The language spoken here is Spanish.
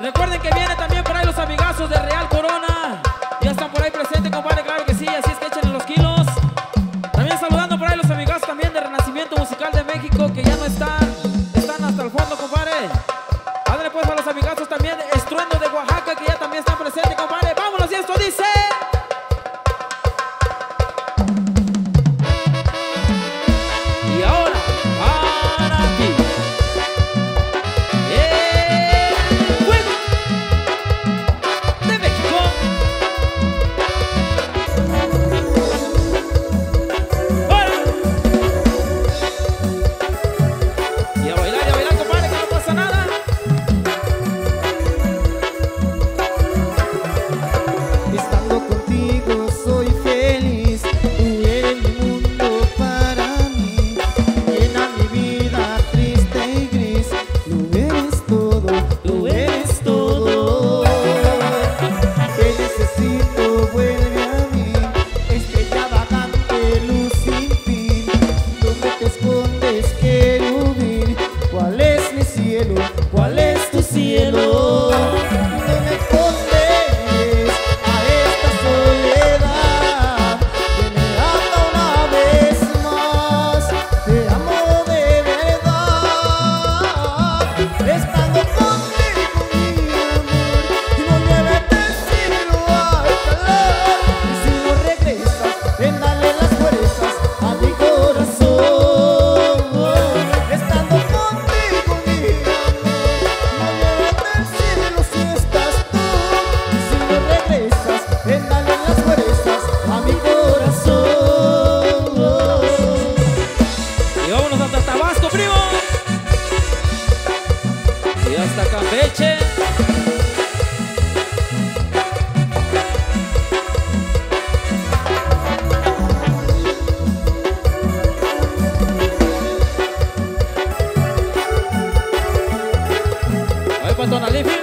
Recuerden que viene también por ahí los amigazos de Real Corona. Ya están por ahí presentes, compadre, claro que sí, así es que échenle los kilos. También saludando por ahí los amigazos también de Renacimiento Musical de México, que ya no están, están hasta el fondo, compadre. Ándale pues a los amigazos también, Estruendo de Oaxaca, que ya también están presentes, compadre. Vámonos, y esto dice... hasta Campeche. Ahí para